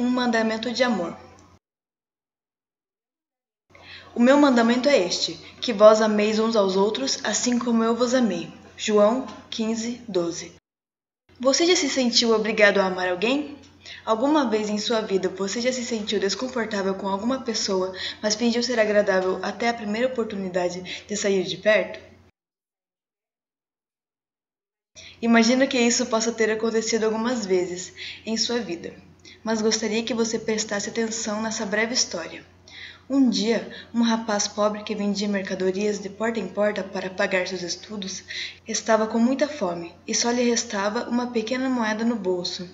Um mandamento de amor. O meu mandamento é este: que vós ameis uns aos outros, assim como eu vos amei. João 15, 12. Você já se sentiu obrigado a amar alguém? Alguma vez em sua vida você já se sentiu desconfortável com alguma pessoa, mas fingiu ser agradável até a primeira oportunidade de sair de perto? Imagino que isso possa ter acontecido algumas vezes em sua vida mas gostaria que você prestasse atenção nessa breve história. Um dia, um rapaz pobre que vendia mercadorias de porta em porta para pagar seus estudos estava com muita fome e só lhe restava uma pequena moeda no bolso.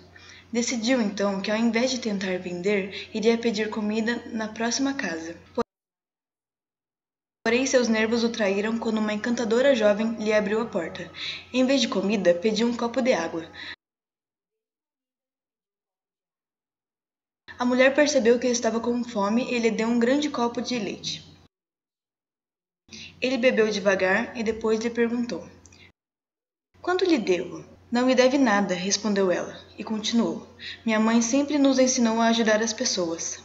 Decidiu então que, ao invés de tentar vender, iria pedir comida na próxima casa. Porém, seus nervos o traíram quando uma encantadora jovem lhe abriu a porta. Em vez de comida, pediu um copo de água. A mulher percebeu que estava com fome e lhe deu um grande copo de leite. Ele bebeu devagar e depois lhe perguntou: Quanto lhe devo? Não me deve nada, respondeu ela, e continuou: Minha mãe sempre nos ensinou a ajudar as pessoas.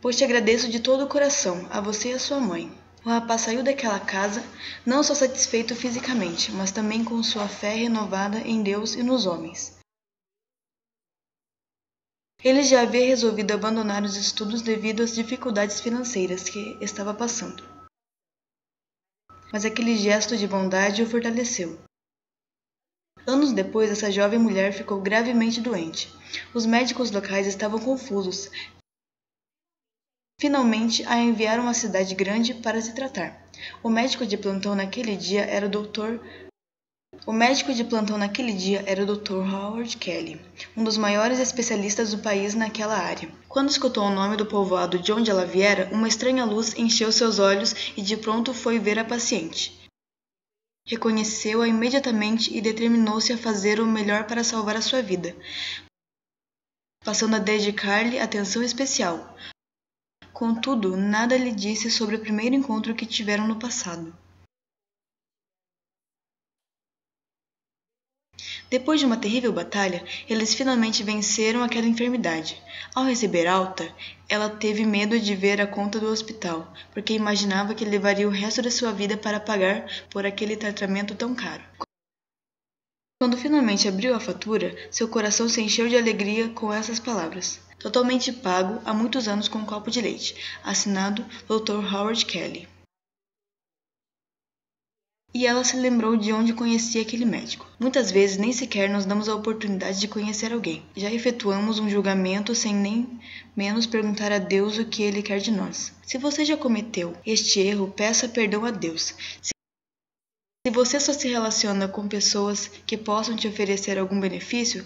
Pois te agradeço de todo o coração, a você e a sua mãe. O rapaz saiu daquela casa, não só satisfeito fisicamente, mas também com sua fé renovada em Deus e nos homens. Ele já havia resolvido abandonar os estudos devido às dificuldades financeiras que estava passando. Mas aquele gesto de bondade o fortaleceu. Anos depois, essa jovem mulher ficou gravemente doente. Os médicos locais estavam confusos. Finalmente, a enviaram à cidade grande para se tratar. O médico de plantão naquele dia era o Dr. O médico de plantão naquele dia era o Dr. Howard Kelly, um dos maiores especialistas do país naquela área. Quando escutou o nome do povoado de onde ela viera, uma estranha luz encheu seus olhos e de pronto foi ver a paciente. Reconheceu-a imediatamente e determinou-se a fazer o melhor para salvar a sua vida, passando a dedicar-lhe atenção especial. Contudo, nada lhe disse sobre o primeiro encontro que tiveram no passado. Depois de uma terrível batalha, eles finalmente venceram aquela enfermidade. Ao receber alta, ela teve medo de ver a conta do hospital, porque imaginava que levaria o resto da sua vida para pagar por aquele tratamento tão caro. Quando finalmente abriu a fatura, seu coração se encheu de alegria com essas palavras. Totalmente pago há muitos anos com um copo de leite. Assinado Dr. Howard Kelly e ela se lembrou de onde conhecia aquele médico. Muitas vezes nem sequer nos damos a oportunidade de conhecer alguém. Já efetuamos um julgamento sem nem menos perguntar a Deus o que ele quer de nós. Se você já cometeu este erro, peça perdão a Deus. Se você só se relaciona com pessoas que possam te oferecer algum benefício,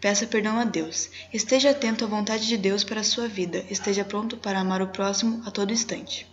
Peça perdão a Deus. Esteja atento à vontade de Deus para a sua vida. Esteja pronto para amar o próximo a todo instante.